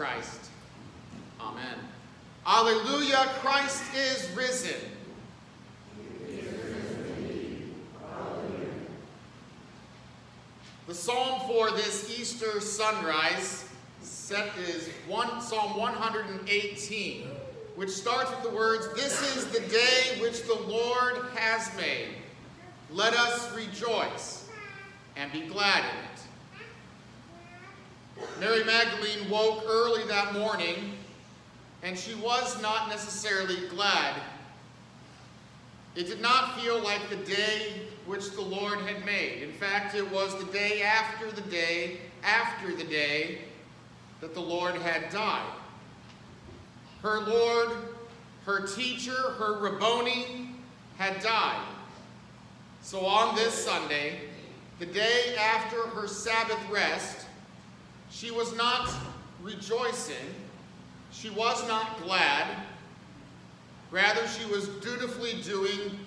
Christ. Amen. Alleluia, Christ is risen. The psalm for this Easter sunrise set is one, Psalm 118, which starts with the words, This is the day which the Lord has made. Let us rejoice and be glad in it. Mary Magdalene woke early that morning, and she was not necessarily glad. It did not feel like the day which the Lord had made. In fact, it was the day after the day after the day that the Lord had died. Her Lord, her teacher, her Rabboni had died. So on this Sunday, the day after her Sabbath rest, she was not rejoicing, she was not glad, rather she was dutifully doing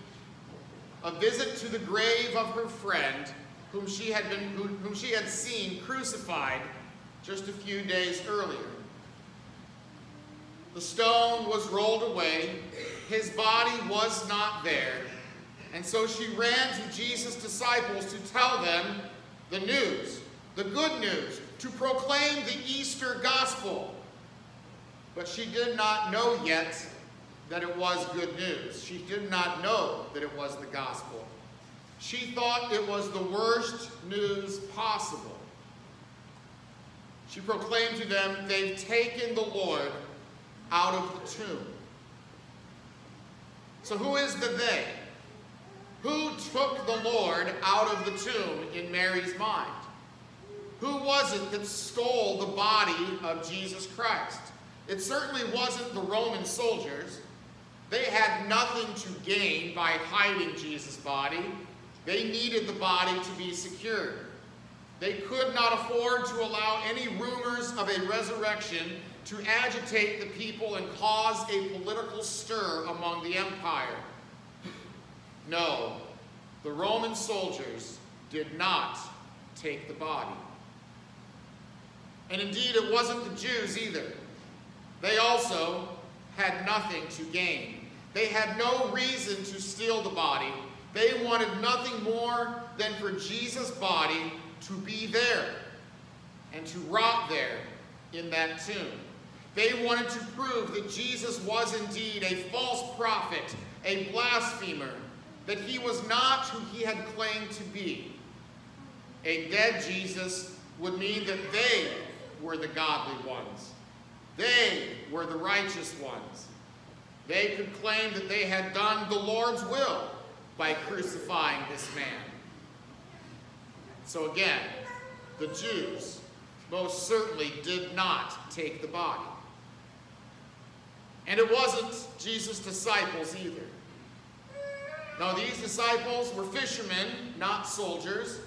a visit to the grave of her friend whom she had, been, whom she had seen crucified just a few days earlier. The stone was rolled away, his body was not there, and so she ran to Jesus' disciples to tell them the news, the good news, to proclaim the Easter gospel. But she did not know yet that it was good news. She did not know that it was the gospel. She thought it was the worst news possible. She proclaimed to them, they've taken the Lord out of the tomb. So who is the they? Who took the Lord out of the tomb in Mary's mind? Who was it that stole the body of Jesus Christ? It certainly wasn't the Roman soldiers. They had nothing to gain by hiding Jesus' body. They needed the body to be secured. They could not afford to allow any rumors of a resurrection to agitate the people and cause a political stir among the empire. No, the Roman soldiers did not take the body. And indeed, it wasn't the Jews either. They also had nothing to gain. They had no reason to steal the body. They wanted nothing more than for Jesus' body to be there and to rot there in that tomb. They wanted to prove that Jesus was indeed a false prophet, a blasphemer, that he was not who he had claimed to be. A dead Jesus would mean that they were the godly ones. They were the righteous ones. They could claim that they had done the Lord's will by crucifying this man. So again, the Jews most certainly did not take the body. And it wasn't Jesus' disciples either. Now, these disciples were fishermen, not soldiers,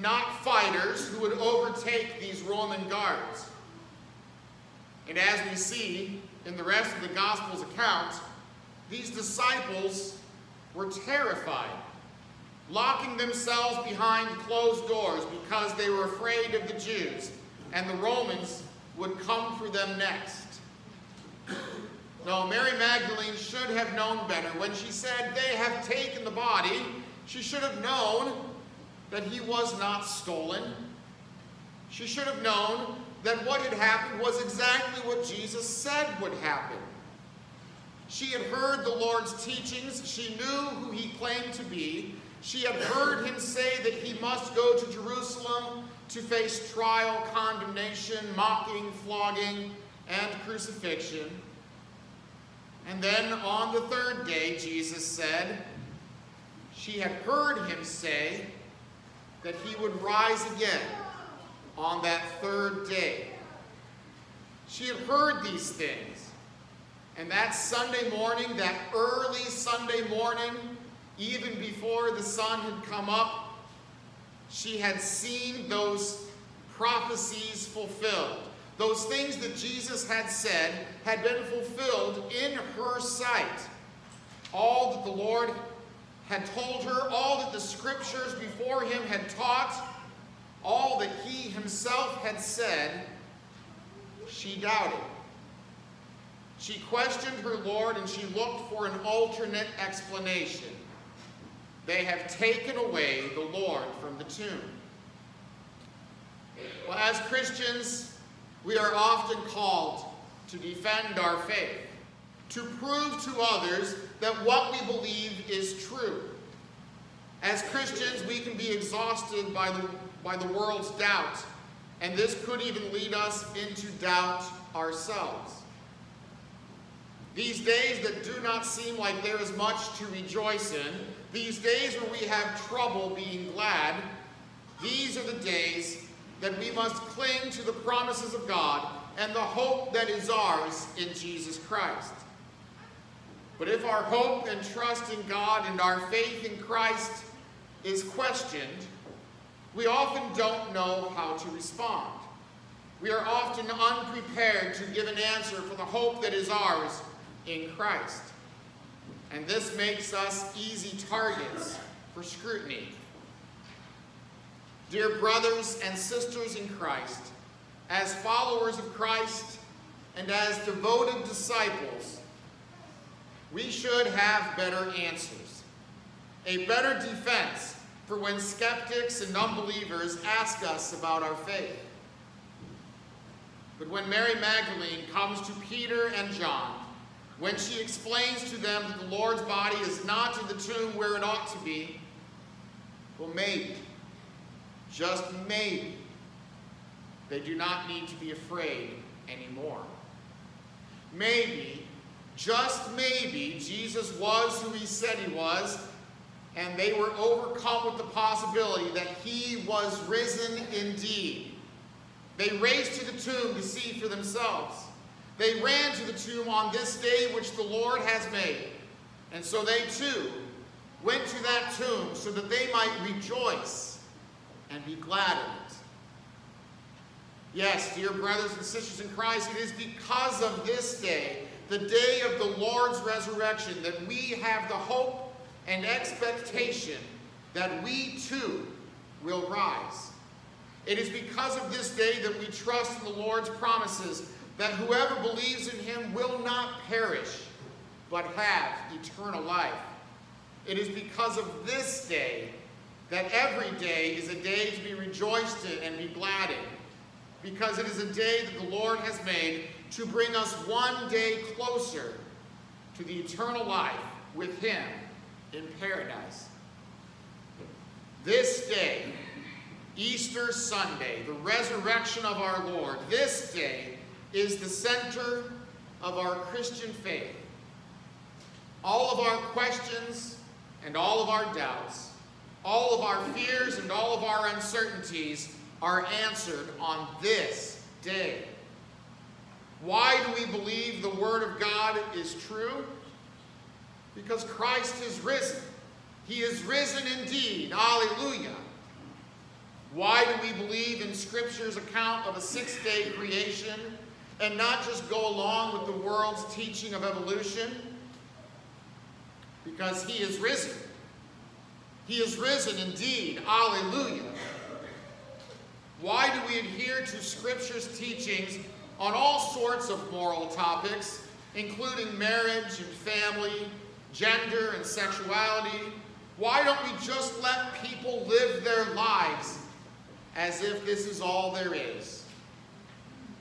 not fighters who would overtake these Roman guards. And as we see in the rest of the Gospel's account, these disciples were terrified, locking themselves behind closed doors because they were afraid of the Jews, and the Romans would come for them next. No, Mary Magdalene should have known better. When she said, they have taken the body, she should have known that he was not stolen. She should have known that what had happened was exactly what Jesus said would happen. She had heard the Lord's teachings. She knew who he claimed to be. She had heard him say that he must go to Jerusalem to face trial, condemnation, mocking, flogging, and crucifixion. And then on the third day, Jesus said, she had heard him say that he would rise again on that third day. She had heard these things. And that Sunday morning, that early Sunday morning, even before the sun had come up, she had seen those prophecies fulfilled. Those things that Jesus had said had been fulfilled in her sight. All that the Lord had told her, all that the scriptures before him had taught, all that he himself had said she doubted. She questioned her Lord and she looked for an alternate explanation. They have taken away the Lord from the tomb. Well, as Christians, we are often called to defend our faith, to prove to others that what we believe is true. As Christians, we can be exhausted by the, by the world's doubt, and this could even lead us into doubt ourselves. These days that do not seem like there is much to rejoice in, these days where we have trouble being glad, these are the days that we must cling to the promises of God and the hope that is ours in Jesus Christ. But if our hope and trust in God and our faith in Christ is questioned, we often don't know how to respond. We are often unprepared to give an answer for the hope that is ours in Christ. And this makes us easy targets for scrutiny. Dear brothers and sisters in Christ, as followers of Christ and as devoted disciples, we should have better answers, a better defense for when skeptics and unbelievers ask us about our faith. But when Mary Magdalene comes to Peter and John when she explains to them that the Lord's body is not in the tomb where it ought to be, well, maybe, just maybe, they do not need to be afraid anymore. Maybe, just maybe, Jesus was who he said he was, and they were overcome with the possibility that he was risen indeed. They raced to the tomb to see for themselves. They ran to the tomb on this day which the Lord has made. And so they too went to that tomb so that they might rejoice and be glad in it. Yes, dear brothers and sisters in Christ, it is because of this day, the day of the Lord's resurrection, that we have the hope and expectation that we too will rise. It is because of this day that we trust in the Lord's promises that whoever believes in him will not perish, but have eternal life. It is because of this day that every day is a day to be rejoiced in and be glad in, because it is a day that the Lord has made to bring us one day closer to the eternal life with him in paradise. This day, Easter Sunday, the resurrection of our Lord, this day is the center of our Christian faith. All of our questions and all of our doubts, all of our fears and all of our uncertainties are answered on this day. Why do we believe the Word of God is true? Because Christ is risen. He is risen indeed. Hallelujah. Why do we believe in Scripture's account of a six-day creation and not just go along with the world's teaching of evolution? Because he is risen. He is risen indeed. Hallelujah. Why do we adhere to Scripture's teachings on all sorts of moral topics, including marriage and family, gender and sexuality? Why don't we just let people live their lives as if this is all there is?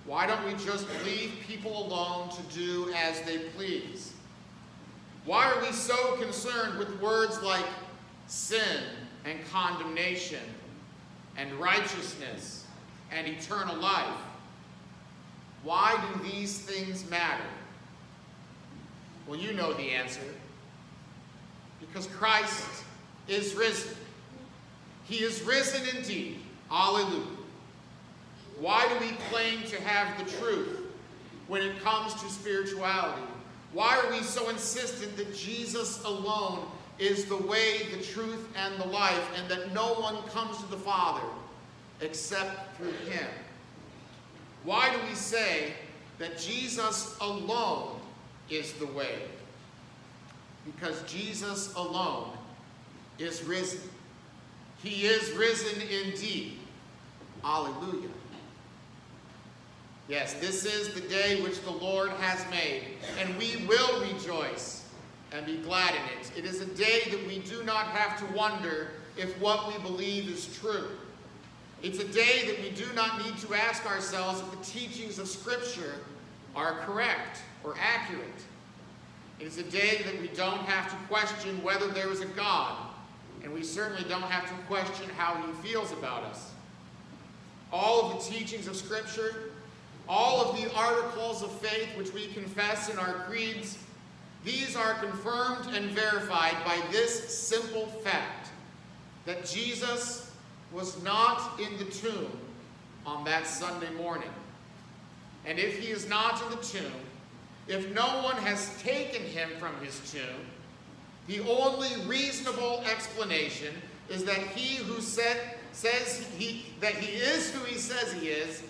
Why don't we just leave people alone to do as they please? Why are we so concerned with words like sin and condemnation and righteousness and eternal life? Why do these things matter? Well, you know the answer. Because Christ is risen. He is risen indeed. Hallelujah. Why do we claim to have the truth when it comes to spirituality? Why are we so insistent that Jesus alone is the way, the truth, and the life, and that no one comes to the Father except through him? Why do we say that Jesus alone is the way? Because Jesus alone is risen. He is risen indeed. Hallelujah. Yes, this is the day which the Lord has made, and we will rejoice and be glad in it. It is a day that we do not have to wonder if what we believe is true. It's a day that we do not need to ask ourselves if the teachings of Scripture are correct or accurate. It is a day that we don't have to question whether there is a God, and we certainly don't have to question how he feels about us. All of the teachings of Scripture all of the articles of faith which we confess in our creeds, these are confirmed and verified by this simple fact, that Jesus was not in the tomb on that Sunday morning. And if he is not in the tomb, if no one has taken him from his tomb, the only reasonable explanation is that he who said, says he, that he is who he says he is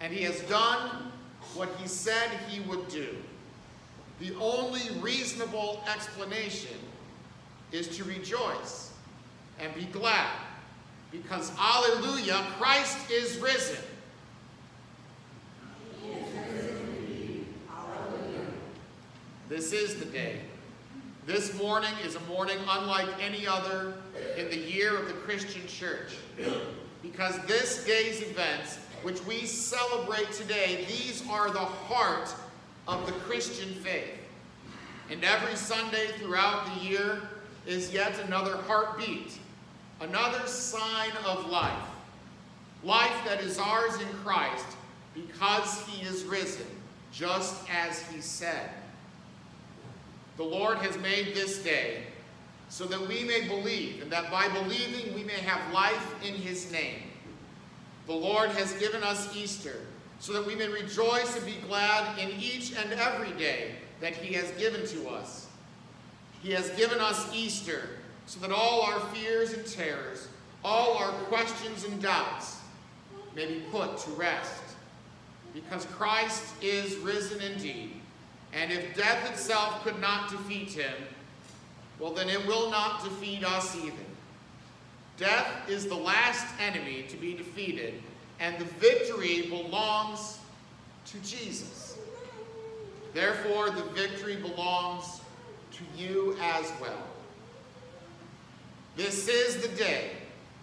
and he has done what he said he would do. The only reasonable explanation is to rejoice and be glad because, alleluia, Christ is risen. This is the day. This morning is a morning unlike any other in the year of the Christian church because this day's events which we celebrate today, these are the heart of the Christian faith. And every Sunday throughout the year is yet another heartbeat, another sign of life. Life that is ours in Christ because he is risen, just as he said. The Lord has made this day so that we may believe, and that by believing we may have life in his name. The Lord has given us Easter so that we may rejoice and be glad in each and every day that he has given to us. He has given us Easter so that all our fears and terrors, all our questions and doubts may be put to rest. Because Christ is risen indeed, and if death itself could not defeat him, well then it will not defeat us either. Death is the last enemy to be defeated, and the victory belongs to Jesus. Therefore, the victory belongs to you as well. This is the day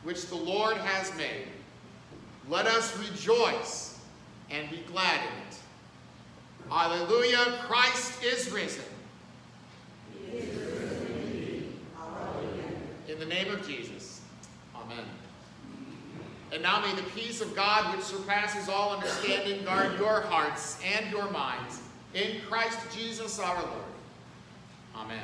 which the Lord has made. Let us rejoice and be glad in it. Alleluia, Christ is risen. Is risen in the name of Jesus. Amen. And now may the peace of God, which surpasses all understanding, guard your hearts and your minds in Christ Jesus our Lord. Amen.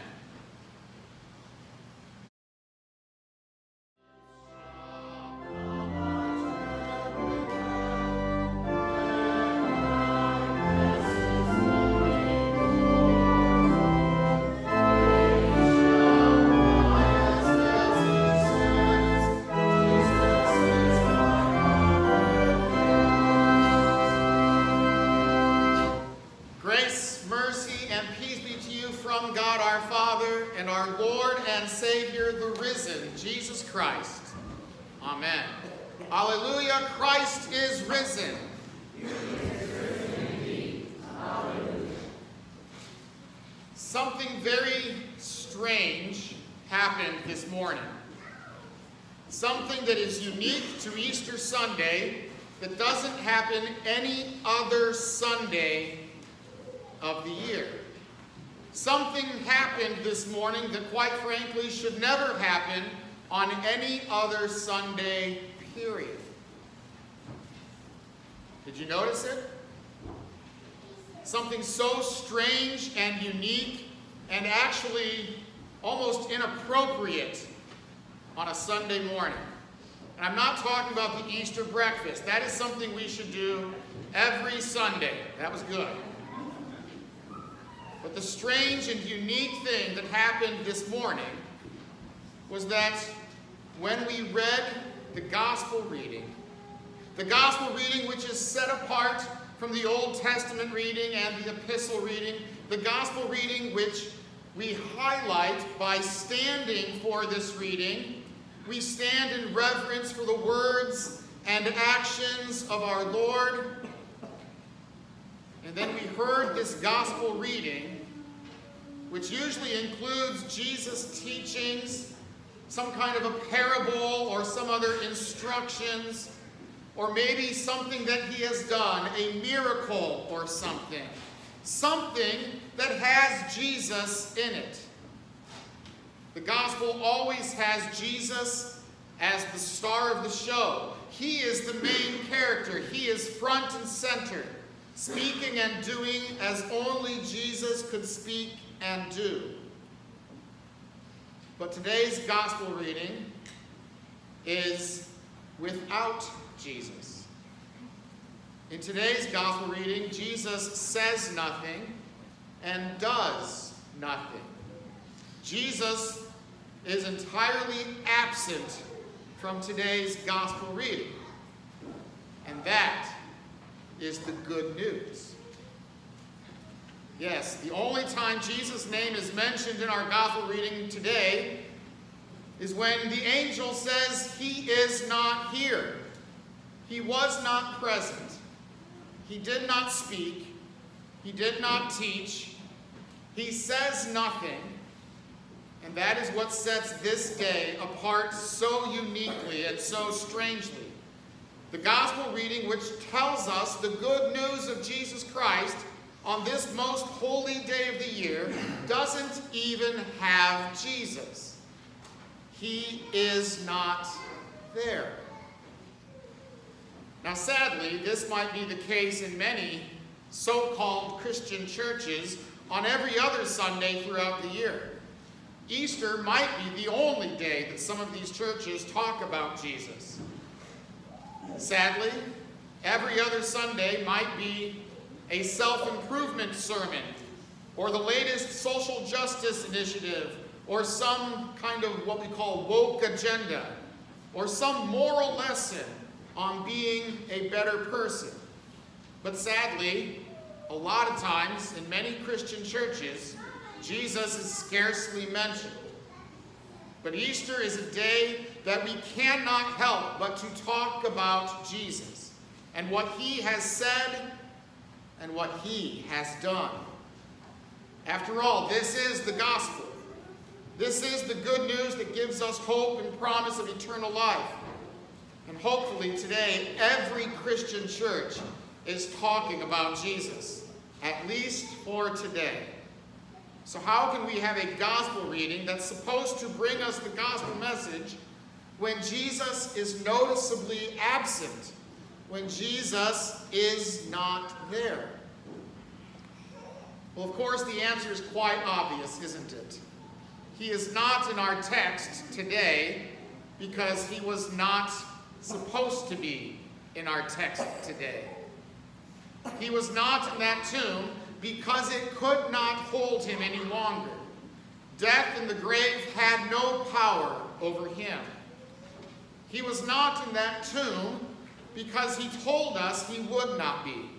Sunday that doesn't happen any other Sunday of the year. Something happened this morning that quite frankly should never happen on any other Sunday, period. Did you notice it? Something so strange and unique and actually almost inappropriate on a Sunday morning. And I'm not talking about the Easter breakfast. That is something we should do every Sunday. That was good. But the strange and unique thing that happened this morning was that when we read the gospel reading, the gospel reading which is set apart from the Old Testament reading and the epistle reading, the gospel reading which we highlight by standing for this reading we stand in reverence for the words and actions of our Lord. And then we heard this gospel reading, which usually includes Jesus' teachings, some kind of a parable or some other instructions, or maybe something that he has done, a miracle or something. Something that has Jesus in it. The gospel always has Jesus as the star of the show. He is the main character. He is front and center, speaking and doing as only Jesus could speak and do. But today's gospel reading is without Jesus. In today's gospel reading, Jesus says nothing and does nothing. Jesus is entirely absent from today's gospel reading. And that is the good news. Yes, the only time Jesus' name is mentioned in our gospel reading today is when the angel says he is not here. He was not present. He did not speak. He did not teach. He says nothing. And that is what sets this day apart so uniquely and so strangely. The gospel reading, which tells us the good news of Jesus Christ on this most holy day of the year, doesn't even have Jesus. He is not there. Now, sadly, this might be the case in many so-called Christian churches on every other Sunday throughout the year. Easter might be the only day that some of these churches talk about Jesus. Sadly, every other Sunday might be a self-improvement sermon or the latest social justice initiative or some kind of what we call woke agenda or some moral lesson on being a better person. But sadly, a lot of times in many Christian churches, Jesus is scarcely mentioned. But Easter is a day that we cannot help but to talk about Jesus and what he has said and what he has done. After all, this is the gospel. This is the good news that gives us hope and promise of eternal life. And hopefully today, every Christian church is talking about Jesus, at least for today. So how can we have a gospel reading that's supposed to bring us the gospel message when Jesus is noticeably absent, when Jesus is not there? Well, of course, the answer is quite obvious, isn't it? He is not in our text today because he was not supposed to be in our text today. He was not in that tomb because it could not hold him any longer. Death and the grave had no power over him. He was not in that tomb because he told us he would not be.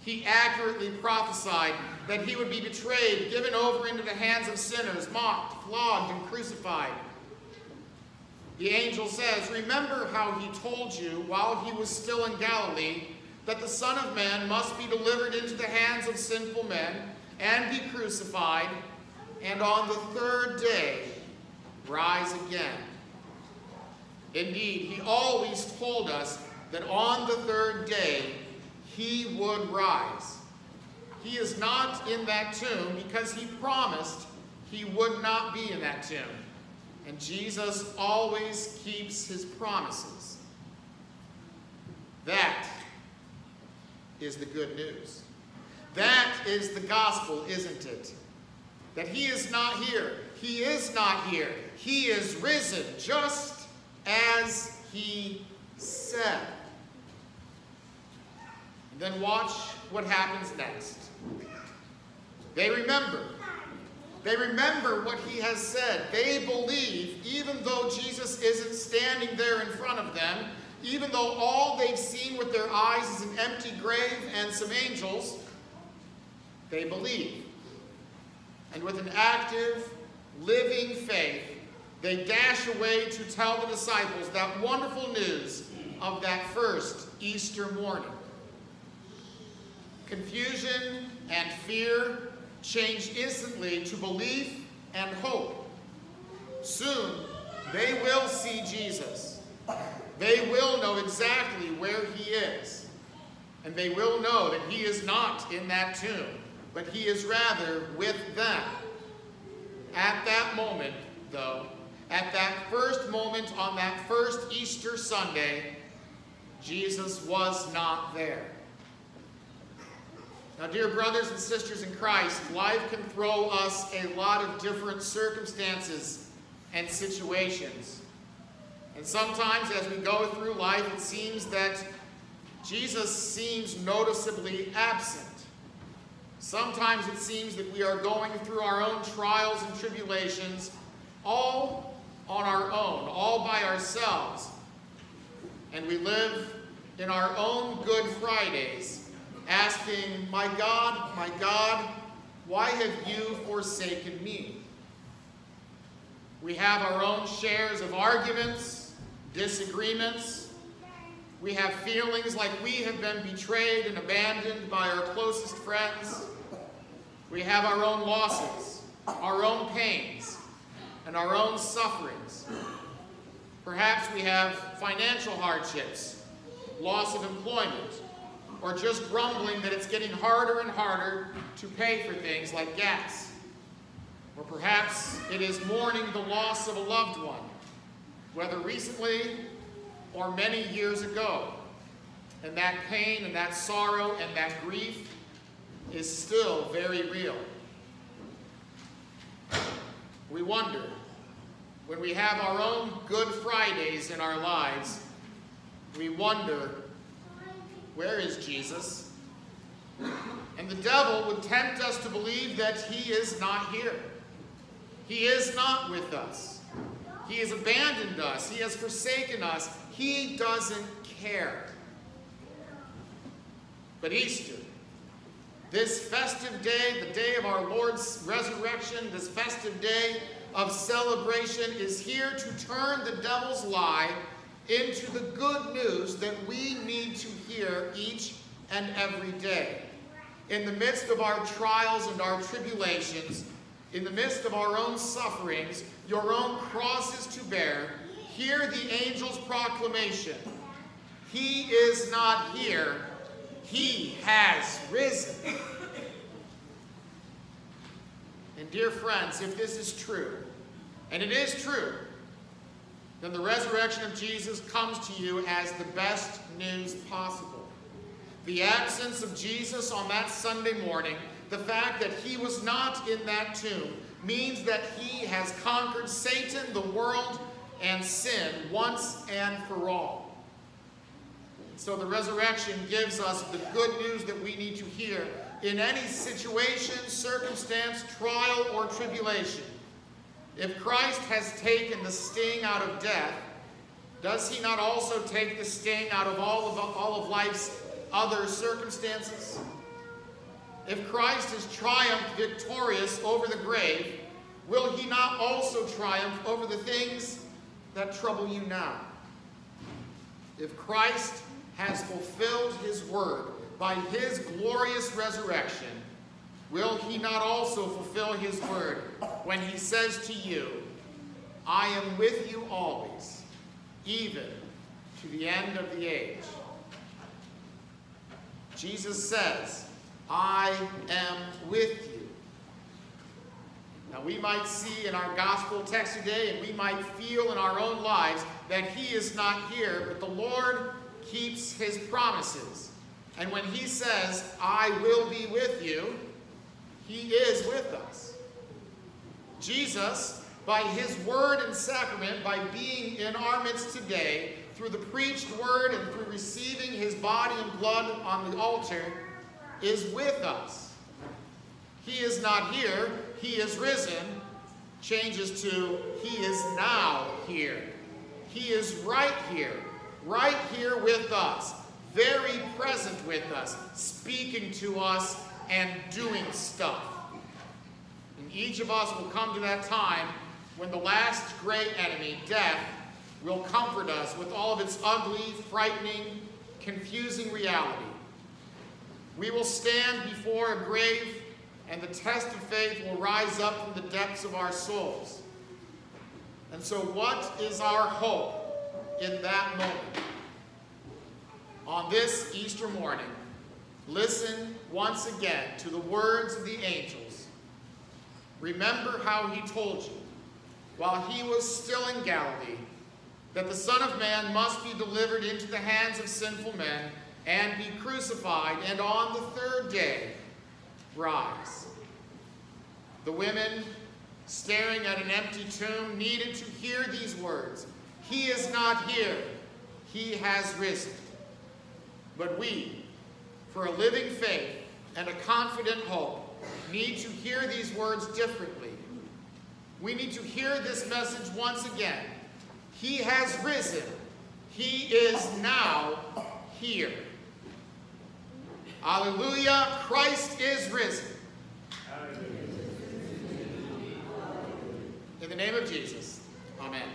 He accurately prophesied that he would be betrayed, given over into the hands of sinners, mocked, flogged, and crucified. The angel says, Remember how he told you while he was still in Galilee that the Son of Man must be delivered into the hands of sinful men and be crucified, and on the third day rise again. Indeed, he always told us that on the third day he would rise. He is not in that tomb because he promised he would not be in that tomb. And Jesus always keeps his promises. That is the good news. That is the gospel, isn't it? That he is not here. He is not here. He is risen just as he said. Then watch what happens next. They remember. They remember what he has said. They believe, even though Jesus isn't standing there in front of them, even though all they've seen with their eyes is an empty grave and some angels, they believe. And with an active, living faith, they dash away to tell the disciples that wonderful news of that first Easter morning. confusion and fear change instantly to belief and hope. Soon, they will see Jesus. They will know exactly where he is. And they will know that he is not in that tomb, but he is rather with them. At that moment, though, at that first moment on that first Easter Sunday, Jesus was not there. Now, dear brothers and sisters in Christ, life can throw us a lot of different circumstances and situations. And sometimes as we go through life, it seems that Jesus seems noticeably absent. Sometimes it seems that we are going through our own trials and tribulations all on our own, all by ourselves. And we live in our own Good Fridays asking, My God, my God, why have you forsaken me? We have our own shares of arguments, disagreements. We have feelings like we have been betrayed and abandoned by our closest friends. We have our own losses, our own pains, and our own sufferings. Perhaps we have financial hardships, loss of employment, or just grumbling that it's getting harder and harder to pay for things like gas. Or perhaps it is mourning the loss of a loved one, whether recently or many years ago. And that pain and that sorrow and that grief is still very real. We wonder, when we have our own Good Fridays in our lives, we wonder where is Jesus? And the devil would tempt us to believe that he is not here. He is not with us. He has abandoned us. He has forsaken us. He doesn't care. But Easter, this festive day, the day of our Lord's resurrection, this festive day of celebration is here to turn the devil's lie into the good news that we need to hear each and every day. In the midst of our trials and our tribulations, in the midst of our own sufferings, your own crosses to bear, hear the angel's proclamation. He is not here. He has risen. And dear friends, if this is true, and it is true, then the resurrection of Jesus comes to you as the best news possible. The absence of Jesus on that Sunday morning, the fact that he was not in that tomb, means that he has conquered Satan, the world, and sin once and for all. So the resurrection gives us the good news that we need to hear in any situation, circumstance, trial, or tribulation. If Christ has taken the sting out of death, does he not also take the sting out of all of, all of life's other circumstances? If Christ has triumphed victorious over the grave, will he not also triumph over the things that trouble you now? If Christ has fulfilled his word by his glorious resurrection, will he not also fulfill his word when he says to you, I am with you always, even to the end of the age? Jesus says, I am with you. Now we might see in our gospel text today, and we might feel in our own lives that he is not here, but the Lord keeps his promises. And when he says, I will be with you, he is with us. Jesus, by his word and sacrament, by being in our midst today, through the preached word and through receiving his body and blood on the altar, is with us. He is not here, he is risen, changes to he is now here. He is right here, right here with us, very present with us, speaking to us and doing stuff. And each of us will come to that time when the last great enemy, death, will comfort us with all of its ugly, frightening, confusing reality. we will stand before a grave and the test of faith will rise up from the depths of our souls. And so, what is our hope in that moment? On this Easter morning, listen once again to the words of the angels. Remember how he told you, while he was still in Galilee, that the Son of Man must be delivered into the hands of sinful men and be crucified, and on the third day rise. The women, staring at an empty tomb, needed to hear these words He is not here, He has risen. But we, for a living faith and a confident hope, need to hear these words differently. We need to hear this message once again. He has risen. He is now here. Alleluia, Christ is risen. In the name of Jesus, amen.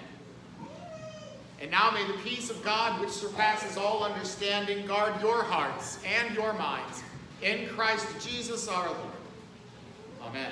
And now may the peace of God, which surpasses all understanding, guard your hearts and your minds in Christ Jesus our Lord. Amen.